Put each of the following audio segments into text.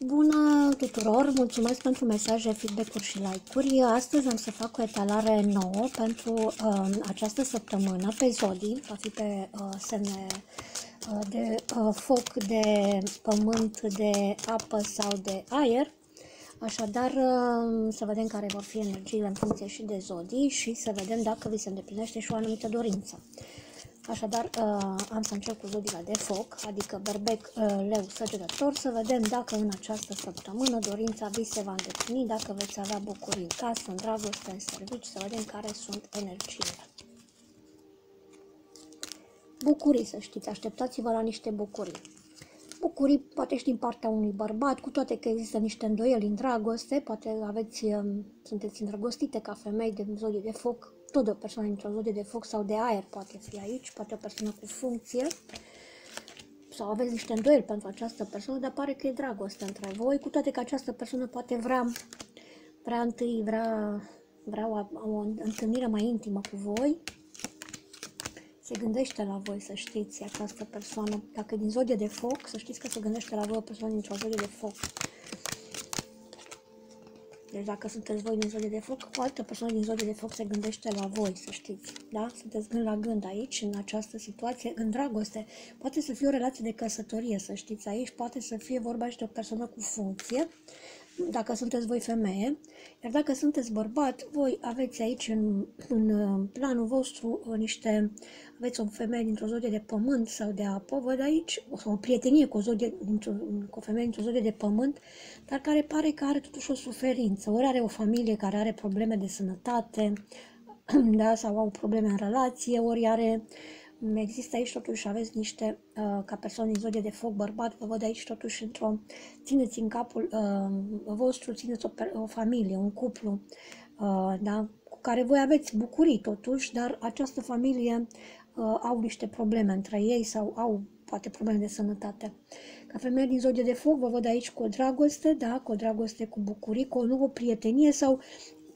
Bună tuturor! Mulțumesc pentru mesaje, feedback-uri și like-uri. Astăzi am să fac o etalare nouă pentru uh, această săptămână pe Zodii. Va fi pe uh, semne uh, de uh, foc, de pământ, de apă sau de aer. Așadar, uh, să vedem care vor fi energiile în funcție și de zodii și să vedem dacă vi se îndeplinește și o anumită dorință. Așadar, uh, am să încep cu zodiile de foc, adică berbec, uh, leu, săgetător, să vedem dacă în această săptămână dorința vi se va îndeplini, dacă veți avea bucurii în casă, în dragoste, în servici, să vedem care sunt energiile. Bucurii, să știți, așteptați-vă la niște bucurii. Bucurii, poate și din partea unui bărbat, cu toate că există niște îndoieli în dragoste, poate aveți, um, sunteți îndrăgostite ca femei de zodie de foc, tot de o persoană dintr-o zodie de foc sau de aer poate fi aici, poate o persoană cu funcție, sau aveți niște îndoieli pentru această persoană, dar pare că e dragoste între voi, cu toate că această persoană poate vrea, vrea întâi, vrea, vrea o, o întâlnire mai intimă cu voi, se gândește la voi, să știți, această persoană, dacă e din zodie de foc, să știți că se gândește la voi o persoană dintr-o zodie de foc. Deci dacă sunteți voi din zodie de foc, o altă persoană din zodie de foc se gândește la voi, să știți. Da? Sunteți gând la gând aici, în această situație, în dragoste. Poate să fie o relație de căsătorie, să știți aici, poate să fie vorba și de o persoană cu funcție, dacă sunteți voi femeie, iar dacă sunteți bărbat, voi aveți aici în, în planul vostru niște, aveți o femeie dintr-o zodie de pământ sau de apă, văd aici o, o prietenie cu o, zodie, cu o femeie dintr-o zodie de pământ, dar care pare că are totuși o suferință, ori are o familie care are probleme de sănătate, da, sau au probleme în relație, ori are Există aici totuși, aveți niște, uh, ca persoane din zodie de foc, bărbat, vă văd aici totuși într-o, țineți în capul uh, vostru, țineți o, o familie, un cuplu, uh, da, cu care voi aveți bucurii totuși, dar această familie uh, au niște probleme între ei sau au poate probleme de sănătate. Ca femeie din zodie de foc, vă văd aici cu o dragoste, da, cu o dragoste cu bucurii, cu o nouă prietenie sau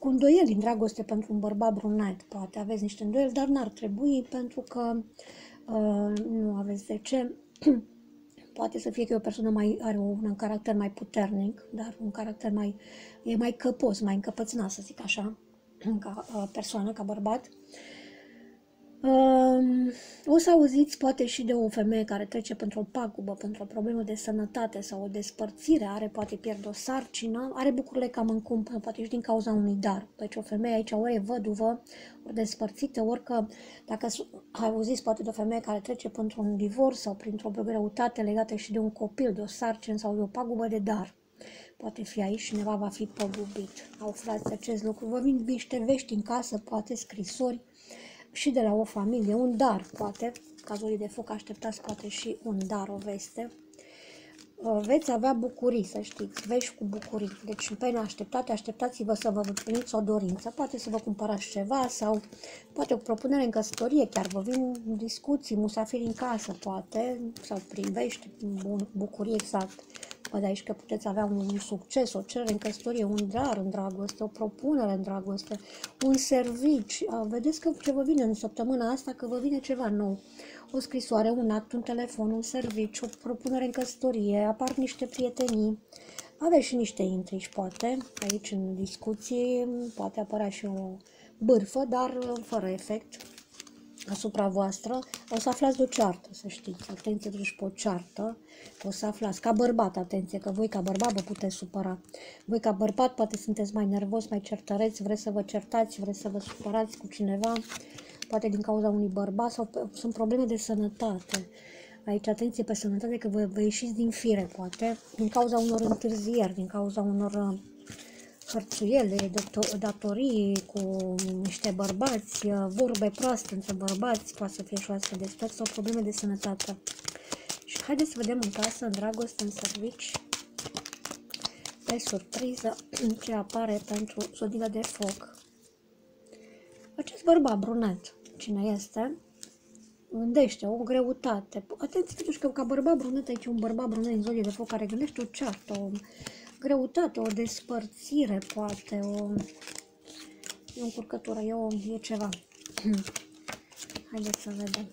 cu îndoieli în dragoste pentru un bărbat brunet. Poate aveți niște îndoieli, dar n-ar trebui pentru că uh, nu aveți de ce. Poate să fie că e o persoană mai are un, un caracter mai puternic, dar un caracter mai e mai căpos, mai încăpățânat, să zic așa, ca uh, persoană, ca bărbat. Uh, o să auziți poate și de o femeie care trece pentru o pagubă, pentru o problemă de sănătate sau o despărțire, are poate pierde o sarcină, are bucurile cam în cumpă, poate și din cauza unui dar. Deci o femeie aici ori e văduvă, ori despărțită, ori că dacă auziți poate de o femeie care trece pentru un divorț sau printr-o greutate legată și de un copil, de o sarcină sau de o pagubă de dar. Poate fi aici cineva va fi păgubit. Aflați acest lucru. Vă vin niște vești în casă, poate scrisori, și de la o familie, un dar, poate, cazul de foc așteptați poate și un dar, o veste, uh, veți avea bucurii, să știți, vești cu bucurii. Deci, pe neașteptate, așteptați-vă să vă împliniți o dorință. Poate să vă cumpărați ceva sau poate o propunere în căsătorie, chiar vă vin discuții, musafiri în casă, poate, sau prin vești, bucurii exact. Văd aici că puteți avea un, un succes, o cerere în căsătorie, un dar în dragoste, o propunere în dragoste, un servici. Vedeți că ce vă vine în săptămâna asta, că vă vine ceva nou. O scrisoare, un act, un telefon, un serviciu, o propunere în căsătorie, apar niște prietenii. Aveți și niște intrici, poate, aici în discuții, poate apărea și o bârfă, dar fără efect asupra voastră, o să aflați de o ceartă, să știți. Atenție, totuși pe o ceartă, o să aflați. Ca bărbat, atenție, că voi ca bărbat vă puteți supăra. Voi ca bărbat poate sunteți mai nervos, mai certăreți, vreți să vă certați, vreți să vă supărați cu cineva, poate din cauza unui bărbat sau sunt probleme de sănătate. Aici atenție pe sănătate, că vă, vă ieșiți din fire, poate, din cauza unor întârzieri, din cauza unor hărțuiele, datorii cu niște bărbați, vorbe proaste între bărbați, poate să fie și o astfel de situație sau probleme de sănătate. Și haideți să vedem în casă, în dragoste, în servici, pe surpriză, ce apare pentru zodiile de foc. Acest bărbat brunet, cine este, gândește o greutate. Atenție, totuși că ca bărbat brunet, aici un bărbat brunet în zodie de foc care gândește o ceartă, o greutate, o despărțire, poate, o... E o încurcătură, e, o, e ceva. Haideți să vedem.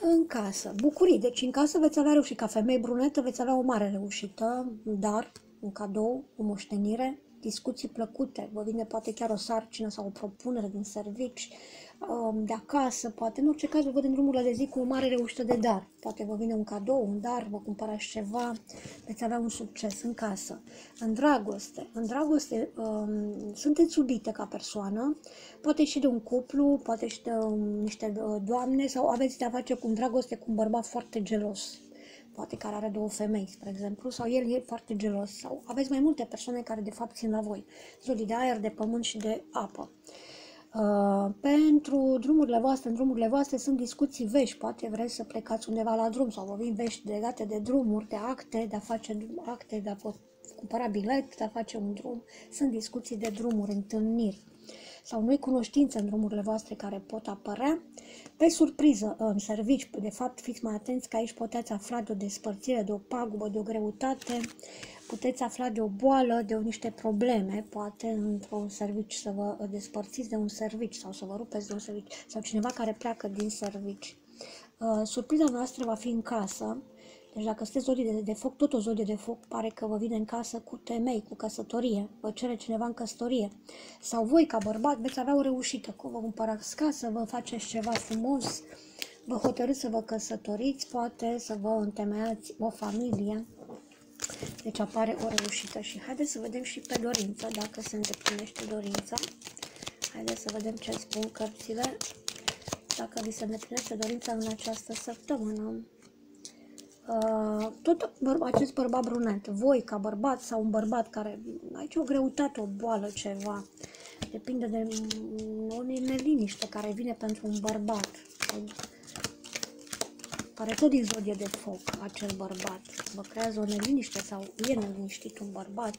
În casă. Bucurii. Deci în casă veți avea reușit. Ca femei brunetă veți avea o mare reușită, un dar, un cadou, o moștenire, discuții plăcute. Vă vine poate chiar o sarcină sau o propunere din servici, um, de acasă, poate. În orice caz vă văd în drumurile de zi cu o mare reușită de dar. Poate vă vine un cadou, un dar, vă cumpărați ceva, veți avea un succes în casă. În dragoste. În dragoste um, sunteți iubite ca persoană, poate și de un cuplu, poate și de um, niște uh, doamne sau aveți de-a face cu un dragoste cu un bărbat foarte gelos poate care are două femei, spre exemplu, sau el e foarte gelos, sau aveți mai multe persoane care de fapt țin la voi, zodii de aer, de pământ și de apă. Uh, pentru drumurile voastre, în drumurile voastre sunt discuții vești, poate vreți să plecați undeva la drum sau vă vin vești legate de drumuri, de acte, de a face acte, de a cumpăra bilet, de a face un drum. Sunt discuții de drumuri, întâlniri sau noi cunoștințe în drumurile voastre care pot apărea. Pe surpriză, în servici, de fapt, fiți mai atenți că aici puteți afla de o despărțire, de o pagubă, de o greutate, puteți afla de o boală, de o, niște probleme, poate într-un serviciu să vă despărțiți de un serviciu sau să vă rupeți de un serviciu sau cineva care pleacă din servici. Uh, surpriza noastră va fi în casă, deci dacă sunteți zodie de, de foc, tot o zodie de foc pare că vă vine în casă cu temei, cu căsătorie, vă cere cineva în căsătorie. Sau voi, ca bărbat, veți avea o reușită, cu vă cumpărați casă, vă faceți ceva frumos, vă hotărâți să vă căsătoriți, poate să vă întemeiați o familie. Deci apare o reușită și haideți să vedem și pe dorință, dacă se îndeplinește dorința. Haideți să vedem ce spun cărțile, dacă vi se îndeplinește dorința în această săptămână. Uh, tot acest bărbat brunet, voi ca bărbat sau un bărbat care aici o greutate, o boală, ceva, depinde de o neliniște care vine pentru un bărbat. Pare tot din zodie de foc acel bărbat. Vă creează o neliniște sau e neliniștit un bărbat.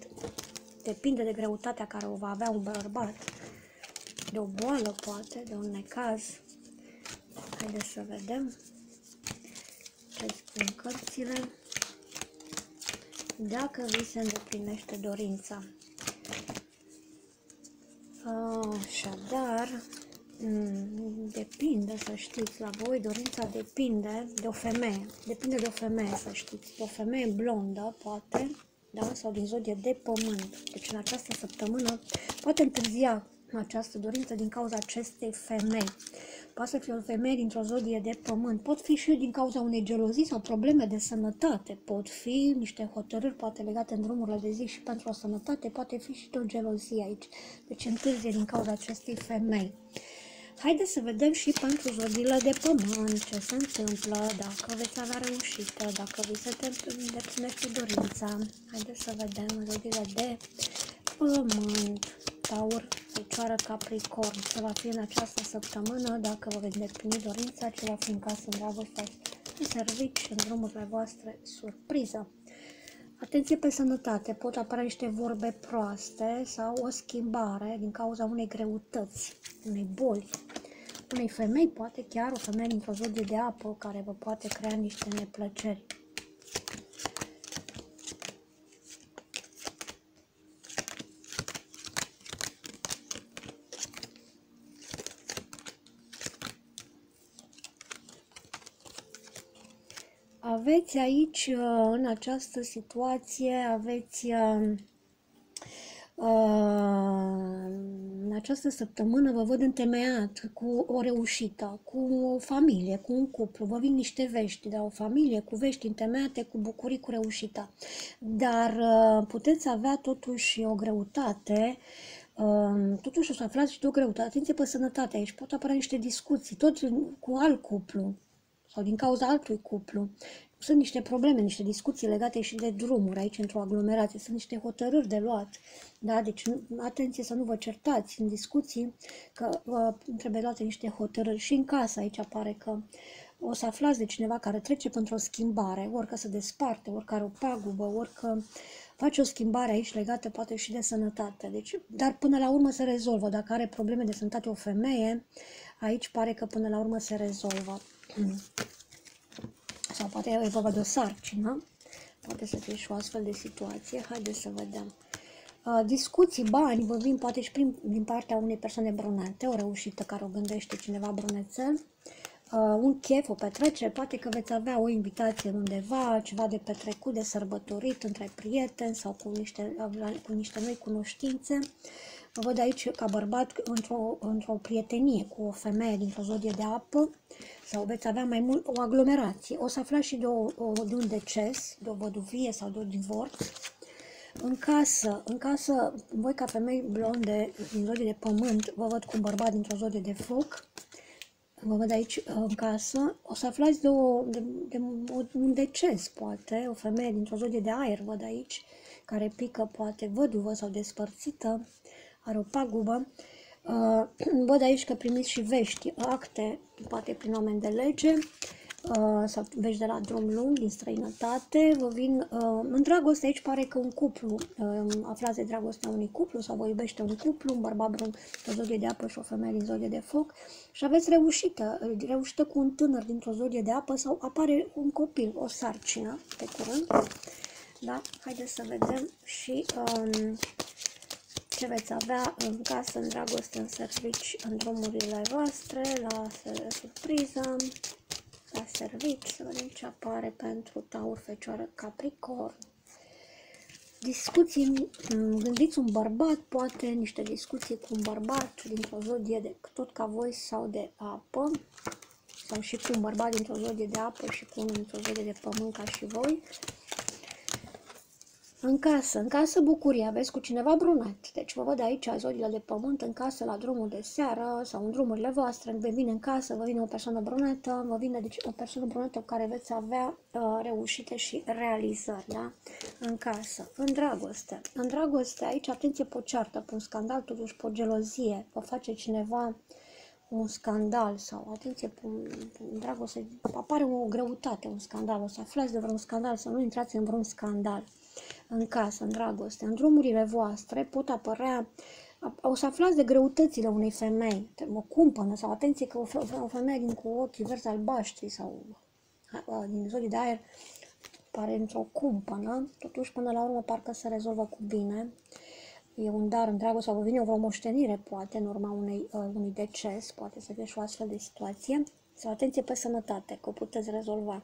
Depinde de greutatea care o va avea un bărbat. De o boală, poate, de un necaz. Haideți să vedem ce spun cărțile, dacă vi se îndeplinește dorința. Așadar, mm, depinde, să știți, la voi dorința depinde de o femeie. Depinde de o femeie, să știți. De o femeie blondă, poate, da? sau din zodie de pământ. Deci în această săptămână poate întârzia această dorință din cauza acestei femei. Poate să fie o femeie dintr-o zodie de pământ, pot fi și din cauza unei gelozii sau probleme de sănătate, pot fi niște hotărâri, poate legate în drumurile de zi și pentru o sănătate, poate fi și o gelozie aici. Deci întârzie din cauza acestei femei. Haideți să vedem și pentru zodiile de pământ ce se întâmplă, dacă veți avea reușită, dacă vi se îndeplinește dorința. Haideți să vedem zodiile de pământ, taur, Fecioară Capricorn, ce va fi în această săptămână, dacă vă veți îndeplini dorința, ce va fi în casă, în dragoste, în servici, în drumurile voastre, surpriză. Atenție pe sănătate, pot apărea niște vorbe proaste sau o schimbare din cauza unei greutăți, unei boli, unei femei, poate chiar o femeie dintr-o zodie de apă care vă poate crea niște neplăceri. Aveți aici, uh, în această situație, aveți uh, uh, în această săptămână vă văd întemeiat cu o reușită, cu o familie, cu un cuplu, vă vin niște vești de o familie cu vești întemeiate, cu bucurii, cu reușită. Dar puteți avea totuși o greutate totuși o să aflați și de o greutate. Atenție pe sănătate aici, pot apărea niște discuții, tot cu alt cuplu, sau din cauza altui cuplu. Sunt niște probleme, niște discuții legate și de drumuri aici într-o aglomerație, sunt niște hotărâri de luat. Da? Deci atenție să nu vă certați în discuții, că vă trebuie luate niște hotărâri. Și în casă aici apare că o să aflați de cineva care trece pentru o schimbare, orică se desparte, oricare o pagubă, orică face o schimbare aici legată poate și de sănătate. Deci, dar până la urmă se rezolvă. Dacă are probleme de sănătate o femeie, aici pare că până la urmă se rezolvă. Sau poate e vorba de o sarcină. Poate să fie și o astfel de situație. Haideți să vedem. Uh, discuții, bani, vă vin poate și prin, din partea unei persoane brunete, o reușită care o gândește cineva brunețel. uh, un chef, o petrecere, poate că veți avea o invitație undeva, ceva de petrecut, de sărbătorit între prieteni sau cu niște, cu niște noi cunoștințe. Vă văd aici ca bărbat într-o, într-o prietenie cu o femeie dintr-o zodie de apă sau veți avea mai mult o aglomerație. O să aflați și de, o, o, de un deces, de o văduvie sau de un divorț. În casă, în casă, voi ca femei blonde din zodie de pământ, vă văd cu un bărbat dintr-o zodie de foc, vă văd aici în casă, o să aflați de, o, de, de un deces, poate, o femeie dintr-o zodie de aer, văd aici, care pică, poate, văduvă sau despărțită, are o pagubă. Uh, văd aici că primiți și vești, acte, poate prin oameni de lege, uh, sau vești de la drum lung, din străinătate, vă vin, uh, în dragoste aici pare că un cuplu, uh, aflați de dragostea unui cuplu sau vă iubește un cuplu, un bărbat brun o zodie de apă și o femeie din zodie de foc și aveți reușită, reușită cu un tânăr dintr-o zodie de apă sau apare un copil, o sarcină pe curând. Da? Haideți să vedem și um, ce veți avea în casă, în dragoste, în servici, în drumurile voastre, la surpriză, la servici, să vedem ce apare pentru Taur, Fecioară, Capricorn. Discuții, gândiți un bărbat, poate niște discuții cu un bărbat dintr-o zodie de tot ca voi sau de apă, sau și cu un bărbat dintr-o zodie de apă și cu unul dintr-o zodie de pământ ca și voi, în casă, în casă bucurie, aveți cu cineva brunet. Deci vă văd aici zodiile de pământ, în casă, la drumul de seară sau în drumurile voastre, vă vine în casă, vă vine o persoană brunetă, vă vine deci, o persoană brunetă cu care veți avea uh, reușite și realizări, da? În casă, în dragoste. În dragoste, aici, atenție, pe o ceartă, pe un scandal, totuși pe o gelozie, vă face cineva un scandal sau, atenție, pe în dragoste, apare o greutate, un scandal, o să aflați de vreun scandal, să nu intrați în vreun scandal în casă, în dragoste, în drumurile voastre pot apărea o să aflați de greutățile unei femei, o cumpănă sau atenție că o, o femeie din cu ochii verzi albaștri sau din zodii de aer pare într-o cumpănă, totuși până la urmă parcă se rezolvă cu bine. E un dar în dragoste sau vine o moștenire, poate, în urma unei, uh, unui deces, poate să fie și o astfel de situație sau atenție pe sănătate, că o puteți rezolva.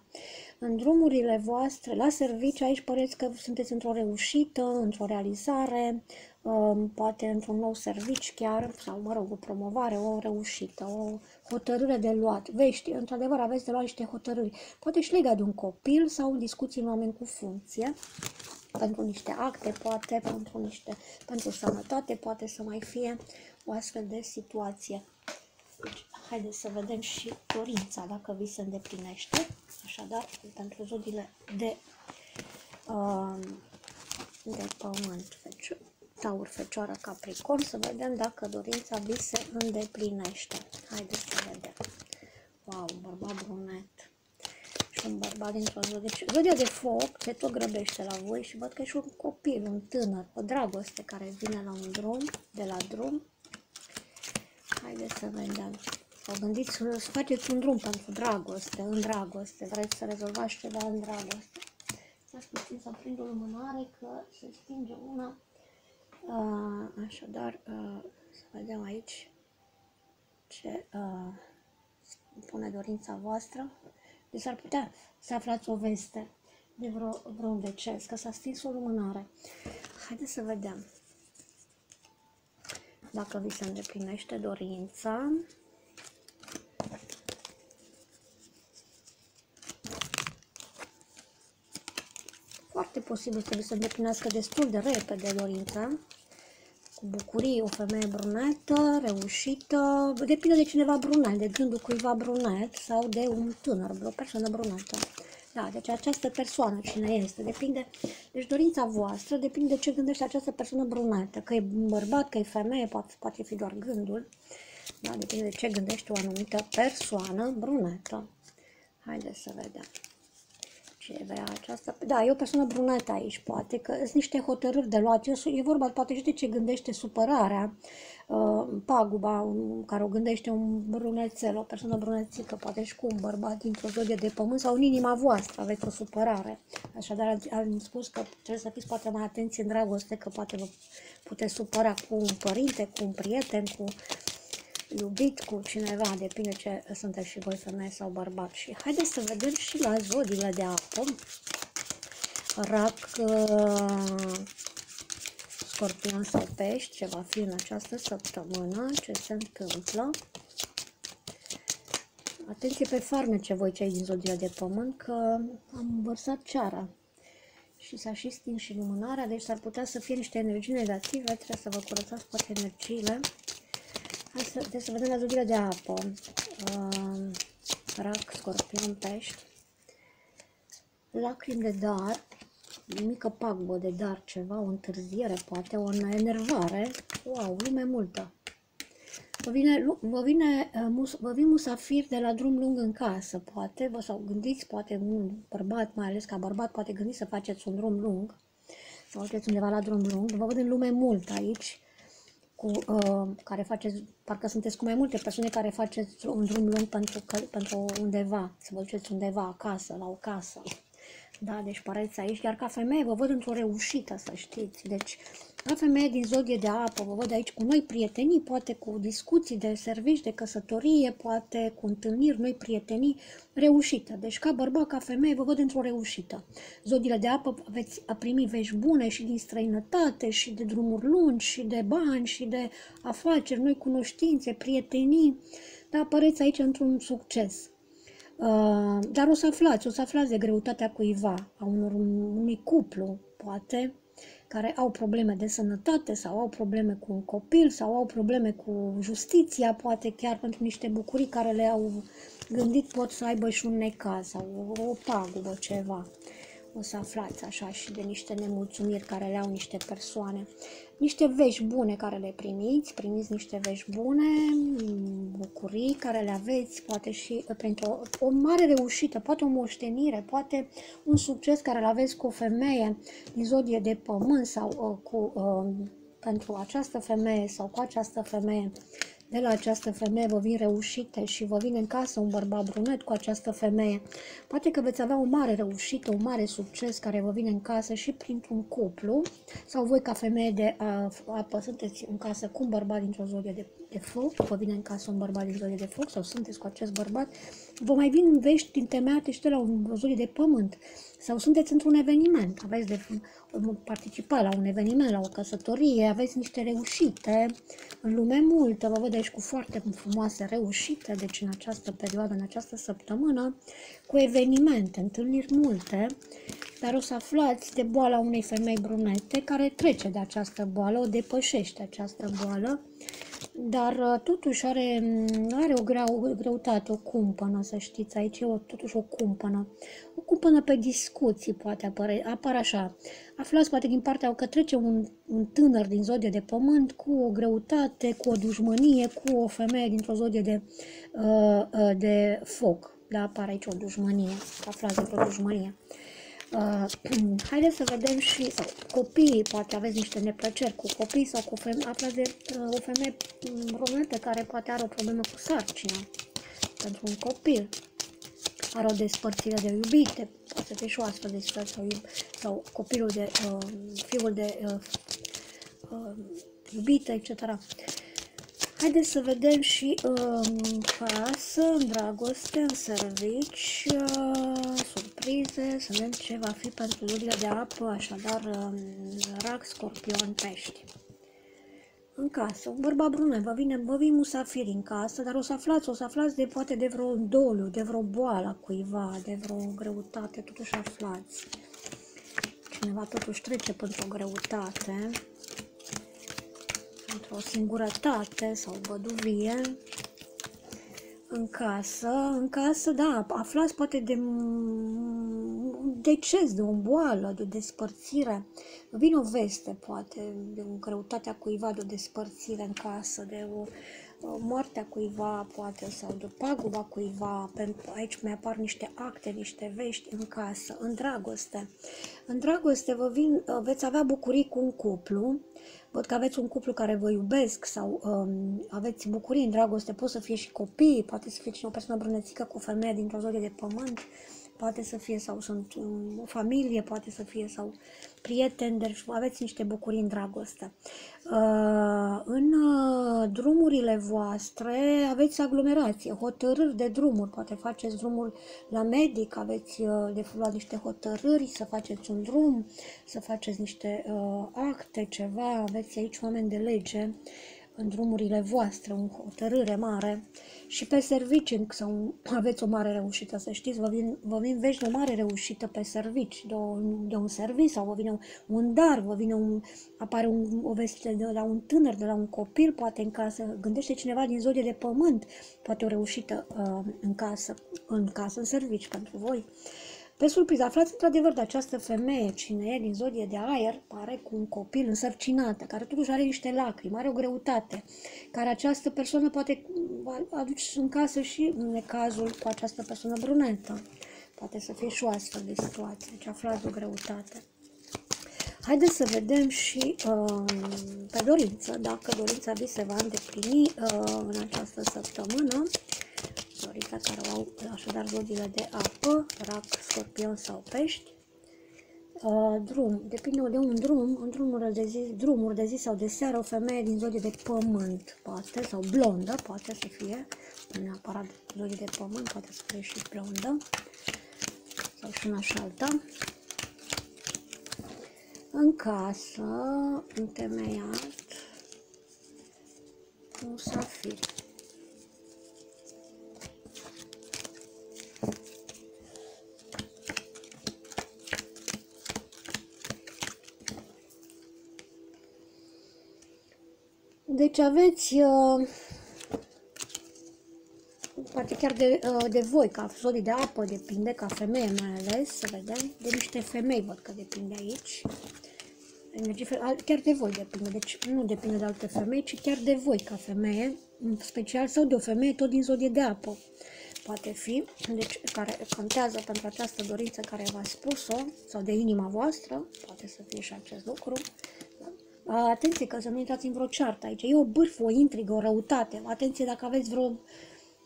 În drumurile voastre, la serviciu, aici păreți că sunteți într-o reușită, într-o realizare, um, poate într-un nou serviciu chiar, sau, mă rog, o promovare, o reușită, o hotărâre de luat. Vești, într-adevăr, aveți de luat niște hotărâri. Poate și legat de un copil sau discuții în oameni cu funcție pentru niște acte, poate, pentru, niște, pentru sănătate, poate să mai fie o astfel de situație. Deci, haideți să vedem și dorința, dacă vi se îndeplinește. Așadar, pentru zodiile de, uh, de pământ, deci, taur, fecioară, capricorn, să vedem dacă dorința vi se îndeplinește. Haideți să vedem. Wow, un bărbat brunet și un bărbat dintr-o zodie. Deci, zodia de foc se tot grăbește la voi și văd că e și un copil, un tânăr, o dragoste care vine la un drum, de la drum, Haideți să vedem. Vă gândiți să faceți un drum pentru dragoste, în dragoste. Vreți să rezolvați ceva în dragoste. Să puțin să prind o lumânare că se stinge una. Uh, așadar, uh, să vedem aici ce uh, pune dorința voastră. Deci ar putea să aflați o veste de vreo, vreun deces, că s-a stins o lumânare. Haideți să vedem dacă vi se îndeplinește dorința. Foarte posibil să vi se îndeplinească destul de repede dorința. Cu bucurie, o femeie brunetă, reușită, depinde de cineva brunet, de gândul cuiva brunet sau de un tânăr, o persoană brunetă. Da, deci această persoană, cine este, depinde, deci dorința voastră depinde de ce gândește această persoană brunetă, că e bărbat, că e femeie, poate, poate fi doar gândul, da, depinde de ce gândește o anumită persoană brunetă. Haideți să vedem ce vrea aceasta. Da, e o persoană brunetă aici, poate, că sunt niște hotărâri de luat. E vorba, poate și de ce gândește supărarea, uh, paguba care o gândește un brunețel, o persoană brunețică, poate și cu un bărbat dintr-o zodie de pământ sau în inima voastră aveți o supărare. Așadar, am spus că trebuie să fiți poate mai atenți în dragoste, că poate vă puteți supăra cu un părinte, cu un prieten, cu iubit cu cineva, depinde ce sunteți și voi femeie sau bărbat. Și haideți să vedem și la zodiile de apă. Rac, uh, scorpion sau pești, ce va fi în această săptămână, ce se întâmplă. Atenție pe farmece voi cei din zodia de pământ, că am vărsat ceara și s-a și stins și lumânarea, deci s-ar putea să fie niște energii negative, trebuie să vă curățați poate energiile. Hai să, trebuie să vedem la zodiile de apă. Uh, rac, scorpion, pești. Lacrimi de dar, mică pagubă de dar, ceva, o întârziere, poate, o enervare. Wow, lume multă. Vă vine, vă vine, uh, vă vin musafir de la drum lung în casă, poate, vă sau gândiți, poate un bărbat, mai ales ca bărbat, poate gândiți să faceți un drum lung, sau faceți undeva la drum lung, vă văd în lume mult aici, cu, uh, care faceți, parcă sunteți cu mai multe persoane care faceți un drum lung pentru, că, pentru undeva, să vă duceți undeva acasă, la o casă. Da, deci pareți aici, iar ca femeie vă văd într-o reușită, să știți. Deci, ca femeie din zodie de apă, vă văd aici cu noi prietenii, poate cu discuții de servici, de căsătorie, poate cu întâlniri, noi prietenii, reușită. Deci, ca bărbat, ca femeie, vă văd într-o reușită. Zodiile de apă veți primi vești bune și din străinătate, și de drumuri lungi, și de bani, și de afaceri, noi cunoștințe, prietenii, dar apăreți aici într-un succes. Uh, dar o să aflați, o să aflați de greutatea cuiva, a unor, unui cuplu, poate, care au probleme de sănătate sau au probleme cu un copil sau au probleme cu justiția, poate chiar pentru niște bucurii care le-au gândit pot să aibă și un necaz sau o, o pagubă, ceva o să aflați așa și de niște nemulțumiri care le au niște persoane. Niște vești bune care le primiți, primiți niște vești bune, bucurii care le aveți, poate și pentru o, o mare reușită, poate o moștenire, poate un succes care le aveți cu o femeie din zodie de pământ sau uh, cu, uh, pentru această femeie sau cu această femeie de la această femeie vă vin reușite și vă vine în casă un bărbat brunet cu această femeie. Poate că veți avea o mare reușită, un mare succes care vă vine în casă și printr-un cuplu sau voi ca femeie de apă sunteți în casă cu un bărbat dintr-o zodie de, de foc, vă vine în casă un bărbat din zodie de foc sau sunteți cu acest bărbat, vă mai vin vești din temeiate și de la o zodie de pământ. Sau sunteți într-un eveniment, aveți de participa la un eveniment, la o căsătorie, aveți niște reușite în lume multă, vă văd aici cu foarte frumoase reușite, deci în această perioadă, în această săptămână, cu evenimente, întâlniri multe, dar o să aflați de boala unei femei brunete care trece de această boală, o depășește această boală dar uh, totuși are, mm, are o, greu, o greutate, o cumpănă, să știți, aici e o, totuși o cumpănă. O cumpănă pe discuții poate apare, apar așa. Aflați poate din partea că trece un, un tânăr din zodie de pământ cu o greutate, cu o dușmănie, cu o femeie dintr-o zodie de, uh, uh, de foc. Da, apare aici o dușmănie, aflați dintr-o dușmănie. Uh, haideți să vedem și, sau copiii, poate aveți niște neplăceri cu copii sau cu femei, aflați de uh, o femeie română care poate are o problemă cu sarcina pentru un copil. Are o despărțire de iubite, poate să fie și o astfel de situație sau, sau copilul de, uh, fiul de uh, uh, iubită, etc. Haideți să vedem și în casă, în dragoste, în servici, uh, surprize, să vedem ce va fi pentru lurile de apă, așadar um, rac, scorpion, pești. În casă, un bărbat brunet, vă vine, vă vin musafiri în casă, dar o să aflați, o să aflați de poate de vreo doliu, de vreo boală cuiva, de vreo greutate, totuși aflați. Cineva totuși trece pentru o greutate într-o singurătate sau văduvie, în casă, în casă, da, aflați poate de un deces, de o boală, de o despărțire. Vine o veste, poate, de o greutate a cuiva, de o despărțire în casă, de o, o moarte a cuiva, poate, sau de o paguba cuiva. Pentru, aici mai apar niște acte, niște vești în casă, în dragoste. În dragoste vă vin, veți avea bucurii cu un cuplu, Văd că aveți un cuplu care vă iubesc sau um, aveți bucurii în dragoste, pot să fie și copii, poate să fie și o persoană brunățică cu o femeie dintr-o zodie de pământ, poate să fie sau sunt o familie, poate să fie sau prieteni, deci aveți niște bucurii în dragoste. Uh, în uh, drumurile voastre aveți aglomerație, hotărâri de drumuri, poate faceți drumuri la medic, aveți uh, de luat niște hotărâri, să faceți un drum, să faceți niște acte, ceva, aveți aici oameni de lege în drumurile voastre, o hotărâre mare și pe servici sau aveți o mare reușită, să știți, vă vin, vă vin vești de o mare reușită pe servici, de, o, de un serviciu sau vă vine un, un dar, vă vine un, apare un, o veste de la un tânăr, de la un copil, poate în casă, gândește cineva din zodie de pământ, poate o reușită uh, în casă, în casă, în servici pentru voi. Uh, pe surpriză, aflați într-adevăr de această femeie, cine e din zodie de aer, pare cu un copil însărcinată, care totuși are niște lacrimi, are o greutate, care această persoană poate aduce în casă și în necazul cu această persoană brunetă. Poate să fie și o astfel de situație, deci aflați o greutate. Haideți să vedem și uh, pe dorință, dacă dorința vi se va îndeplini uh, în această săptămână dorința care au așadar zodiile de apă, rac, scorpion sau pești. Uh, drum, depinde de un drum, în drumuri de zi, drumuri de zi sau de seară, o femeie din zodie de pământ, poate, sau blondă, poate să fie, nu neapărat zodie de pământ, poate să fie și blondă, sau și una și alta. În casă, întemeiat, un Deci aveți, uh, poate chiar de, uh, de voi, ca zodii de apă, depinde, ca femeie mai ales, să vedem, de niște femei văd că depinde aici. Energie, chiar de voi depinde, deci nu depinde de alte femei, ci chiar de voi ca femeie, în special, sau de o femeie tot din zodie de apă. Poate fi, deci care contează pentru această dorință care v-a spus-o, sau de inima voastră, poate să fie și acest lucru, Atenție că să nu intrați în vreo ceartă aici. E o bârfă, o intrigă, o răutate. Atenție dacă aveți vreo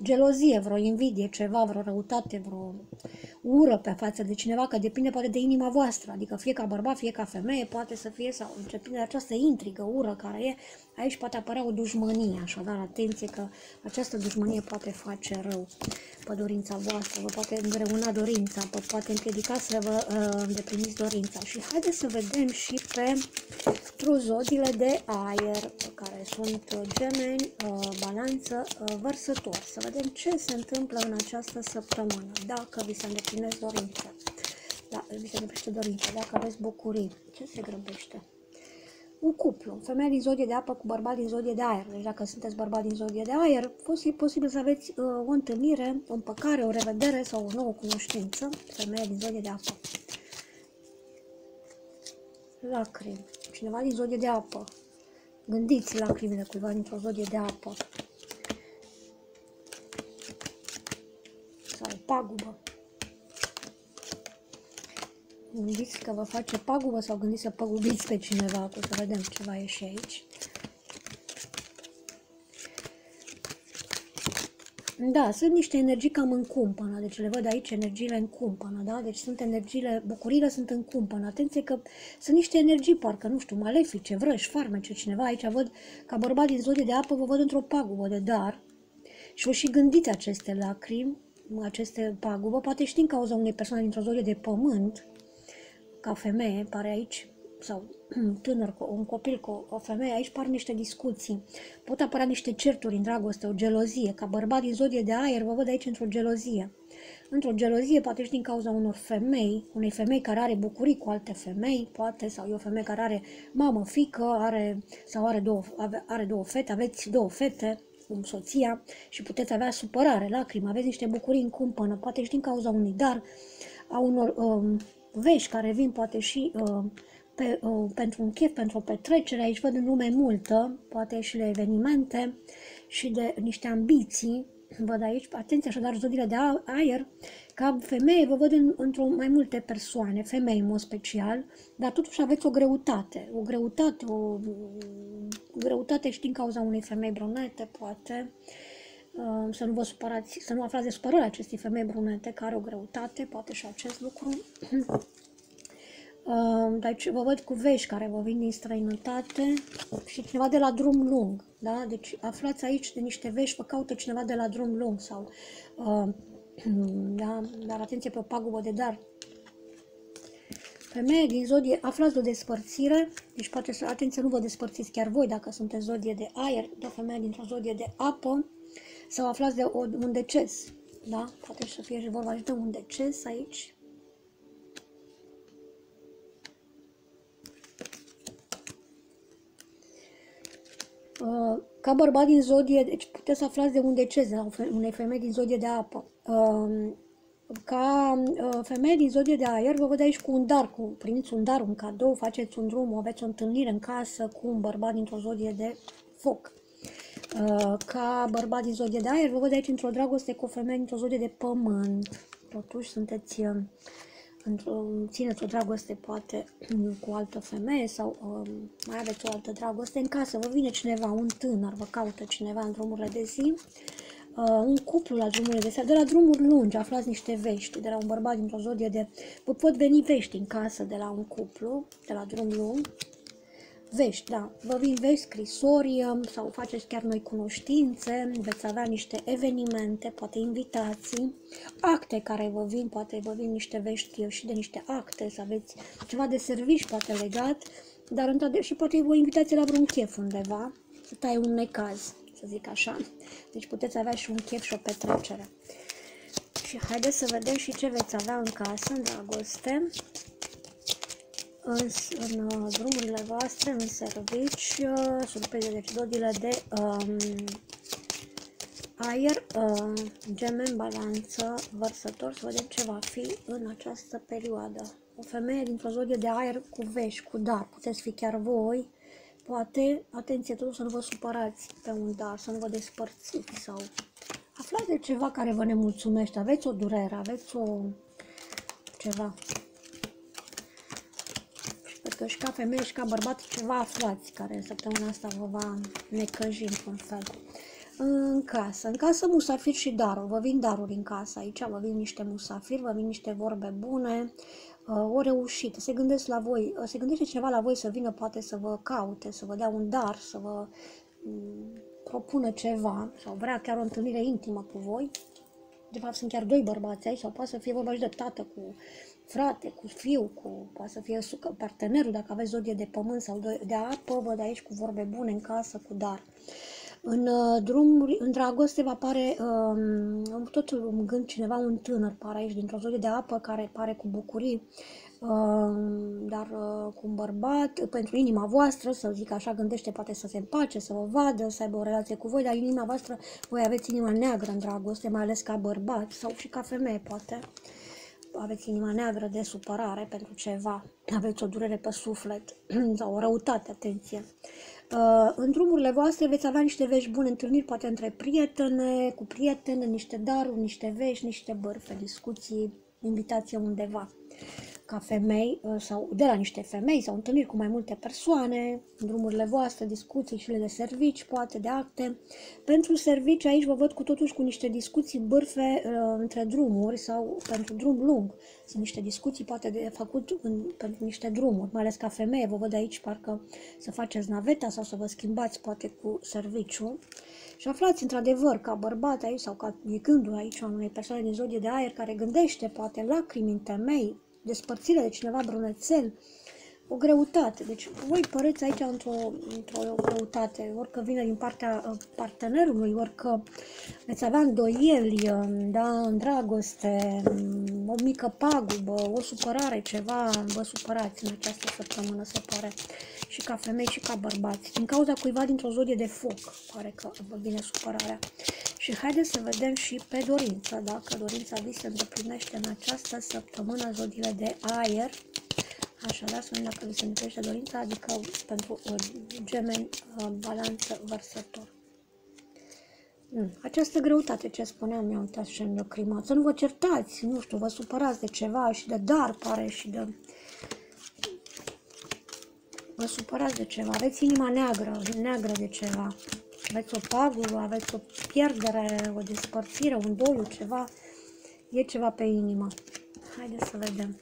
gelozie, vreo invidie, ceva, vreo răutate, vreo ură pe față de cineva, că depinde poate de inima voastră, adică fie ca bărbat, fie ca femeie, poate să fie sau depinde de această intrigă, ură care e, aici poate apărea o dușmănie, așadar atenție că această dușmănie poate face rău pe dorința voastră, vă poate îngreuna dorința, vă poate împiedica să vă uh, îndepliniți dorința. Și haideți să vedem și pe truzodile de aer, care sunt gemeni, uh, balanță, uh, vărsător. Să vedem ce se întâmplă în această săptămână, dacă vi se îndeplinesc dorința. Da, vi se îndeplinește dorința, dacă aveți bucurii, ce se grăbește? Un cuplu, femeie din zodie de apă cu bărbat din zodie de aer. Deci dacă sunteți bărbat din zodie de aer, e posibil să aveți uh, o întâlnire, o împăcare, o revedere sau o nouă cunoștință, femeie din zodie de apă. Lacrimi. Cineva din zodie de apă. Gândiți lacrimile cuiva dintr-o zodie de apă. Sau pagubă. Gândiți că vă face pagubă sau gândiți să păgubiți pe cineva, cu să vedem ce va ieși aici. Da, sunt niște energii cam în cumpănă, deci le văd aici energiile în cumpănă, da? Deci sunt energiile, bucurile sunt în cumpănă. Atenție că sunt niște energii, parcă, nu știu, malefice, vrăși, farmece, cineva. Aici văd, ca bărbat din zodie de apă, vă văd într-o pagubă de dar. Și vă și gândiți aceste lacrimi, aceste pagubă, poate știm cauza unei persoane dintr-o zodie de pământ, ca femeie, pare aici, sau tânăr, un copil cu o femeie, aici par niște discuții. Pot apărea niște certuri în dragoste, o gelozie. Ca bărbat din zodie de aer, vă văd aici într-o gelozie. Într-o gelozie, poate și din cauza unor femei, unei femei care are bucurii cu alte femei, poate, sau e o femeie care are mamă, fică, are, sau are două, are două fete, aveți două fete, cum soția, și puteți avea supărare, lacrimi, aveți niște bucurii în cumpănă, poate și din cauza unui dar, a unor um, vești care vin poate și uh, pe, uh, pentru un chef, pentru o petrecere, aici văd în lume multă, poate și de evenimente și de niște ambiții, văd aici, atenție așadar, zodiile de aer, ca femeie vă văd în, într-o mai multe persoane, femei în mod special, dar totuși aveți o greutate, o greutate, o, o greutate și din cauza unei femei brunete, poate, Uh, să nu vă supărați, să nu aflați de supărare acestei femei brunete care au greutate, poate și acest lucru. Uh, deci vă văd cu vești care vă vin din străinătate și cineva de la drum lung. Da? Deci aflați aici de niște vești, vă caută cineva de la drum lung sau uh, da? dar atenție pe o pagubă de dar. Femeie din zodie, aflați de o despărțire, deci poate să, atenție, nu vă despărțiți chiar voi dacă sunteți zodie de aer, de o femeie dintr-o zodie de apă, sau aflați de o, un deces, da? Poate să fie și vorba și de un deces aici. Uh, ca bărbat din zodie, deci puteți să aflați de un deces de la unei femei din zodie de apă. Uh, ca uh, femeie din zodie de aer, vă văd aici cu un dar, cu, primiți un dar, un cadou, faceți un drum, aveți o întâlnire în casă cu un bărbat dintr-o zodie de foc. Uh, ca bărbat din zodie de aer, vă văd aici într-o dragoste cu o femeie dintr-o zodie de pământ. Totuși sunteți, uh, într-o, țineți o dragoste poate cu o altă femeie sau uh, mai aveți o altă dragoste în casă. Vă vine cineva, un tânăr, vă caută cineva în drumurile de zi. Uh, un cuplu la drumurile de seară, de la drumuri lungi, aflați niște vești, de la un bărbat dintr-o zodie de... Vă pot veni vești în casă de la un cuplu, de la drum lung, vești, da, vă vin vești, scrisori um, sau faceți chiar noi cunoștințe, veți avea niște evenimente, poate invitații, acte care vă vin, poate vă vin niște vești și de niște acte, să aveți ceva de servici poate legat, dar într și poate vă invitație la vreun chef undeva, să tai un necaz, să zic așa. Deci puteți avea și un chef și o petrecere. Și haideți să vedem și ce veți avea în casă, în dragoste în, în uh, drumurile voastre, în servici, uh, surprize, deci dodile de um, aer, uh, geme în balanță, vărsător, să vedem ce va fi în această perioadă. O femeie dintr-o zodie de aer cu vești, cu dar, puteți fi chiar voi, poate, atenție, totuși să nu vă supărați pe un dar, să nu vă despărțiți sau aflați de ceva care vă nemulțumește, aveți o durere, aveți o ceva că și ca femeie și ca bărbat ceva aflați care în săptămâna asta vă va necăji într-un fel. În casă. În casă musafir și daruri. Vă vin daruri în casă. Aici vă vin niște musafiri, vă vin niște vorbe bune, uh, o reușită. Se gândesc la voi, uh, se gândește cineva la voi să vină poate să vă caute, să vă dea un dar, să vă mm, propună ceva sau vrea chiar o întâlnire intimă cu voi. De fapt sunt chiar doi bărbați aici sau poate să fie vorba și de tată cu frate, cu fiu, cu, poate să fie partenerul, dacă aveți zodie de pământ sau de apă, văd aici cu vorbe bune în casă, cu dar. În uh, drumuri, în dragoste va apare, um, tot îmi gând cineva, un tânăr pare aici, dintr-o zodie de apă, care pare cu bucurii, um, dar uh, cu un bărbat, pentru inima voastră, să zic așa, gândește poate să se împace, să vă vadă, să aibă o relație cu voi, dar inima voastră, voi aveți inima neagră în dragoste, mai ales ca bărbat sau și ca femeie, poate aveți inima neagră de supărare pentru ceva, aveți o durere pe suflet sau o răutate, atenție. Uh, în drumurile voastre veți avea niște vești bune, întâlniri poate între prietene, cu prietene, niște daruri, niște vești, niște bărfe, discuții, invitație undeva ca femei uh, sau de la niște femei sau întâlniri cu mai multe persoane, în drumurile voastre, discuții și de servici, poate de acte. Pentru servici aici vă văd cu totuși cu niște discuții bârfe uh, între drumuri sau pentru drum lung. Sunt niște discuții poate de făcut în, pentru niște drumuri, mai ales ca femeie. Vă văd aici parcă să faceți naveta sau să vă schimbați poate cu serviciu. Și aflați într-adevăr ca bărbat aici sau ca e gândul aici a unei persoane din zodie de aer care gândește poate lacrimi în temei, despărțirea de cineva brunețel, o greutate. Deci voi păreți aici într-o, într-o greutate, orică vine din partea uh, partenerului, orică veți avea îndoieli, uh, da, în dragoste, um, o mică pagubă, o supărare, ceva, vă supărați în această săptămână, se pare, și ca femei și ca bărbați, din cauza cuiva dintr-o zodie de foc, pare că vă vine supărarea. Și haideți să vedem și pe dorință, dacă dorința vi se îndeplinește în această săptămână zodiile de aer. Așadar, să vedem dacă vi se îndeplinește dorința, adică pentru uh, gemeni, uh, balanță, vărsător. Hmm. Această greutate, ce spuneam, mi-a uitat și mi crimat. Să nu vă certați, nu știu, vă supărați de ceva și de dar, pare, și de... Vă supărați de ceva, aveți inima neagră, neagră de ceva aveți o pagubă, aveți o pierdere, o despărțire, un doliu, ceva, e ceva pe inimă. Haideți să vedem.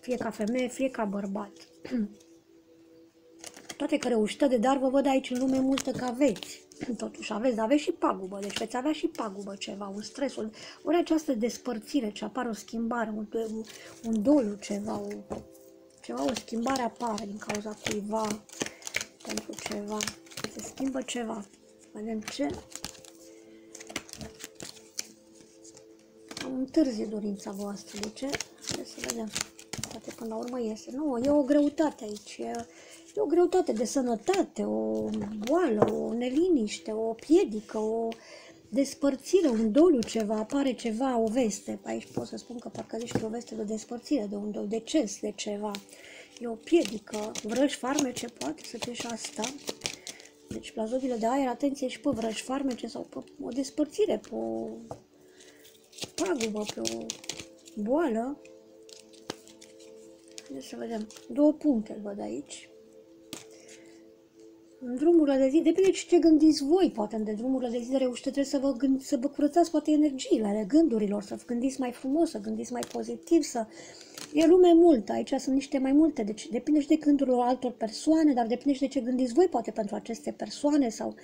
Fie ca femeie, fie ca bărbat. Toate că reușită de dar vă văd aici în lume multă că aveți. Totuși aveți, aveți și pagubă, deci veți avea și pagubă ceva, un stres, un, ori această despărțire, ce apare o schimbare, un, un, un doliu, ceva, o, ceva, o schimbare apare din cauza cuiva, pentru ceva, se schimbă ceva. Vedem ce. Am întârzi dorința voastră, de ce? Haideți să vedem. Poate până la urmă iese. Nu, e o greutate aici, e, e o greutate de sănătate, o boală, o neliniște, o piedică, o despărțire, un doliu ceva, apare ceva, o veste. Aici pot să spun că parcă zici o veste de despărțire, de un deces, de ceva. E o piedică, vrăși farmece, poate să fie și asta. Deci la zodiile de aer, atenție și pe vrăși farmece sau pe o despărțire, pe o pagubă, pe o boală. Haideți să vedem. Două puncte îl văd aici. În drumurile de zi, depinde ce gândiți voi, poate în de drumurile de zi de reușite trebuie să vă, gând, să vă curățați poate energiile ale gândurilor, să gândiți mai frumos, să gândiți mai pozitiv, să... E lume multă, aici sunt niște mai multe, deci depinde și de gândurile altor persoane, dar depinde și de ce gândiți voi, poate pentru aceste persoane sau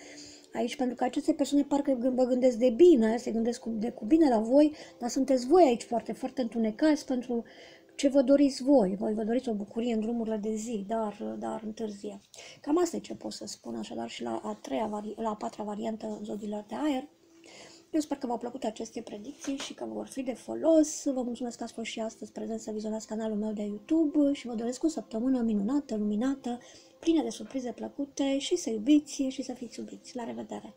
aici, pentru că aceste persoane parcă vă gândesc de bine, se gândesc cu, de, cu bine la voi, dar sunteți voi aici foarte, foarte întunecați pentru ce vă doriți voi. Voi vă doriți o bucurie în drumurile de zi, dar, dar întârzie. Cam asta e ce pot să spun, așadar și la a, treia, la a patra variantă zodiilor de aer. Eu sper că v-au plăcut aceste predicții și că vor fi de folos. Vă mulțumesc că ați fost și astăzi prezent să vizionați canalul meu de YouTube și vă doresc o săptămână minunată, luminată, plină de surprize plăcute și să iubiți și să fiți iubiți. La revedere!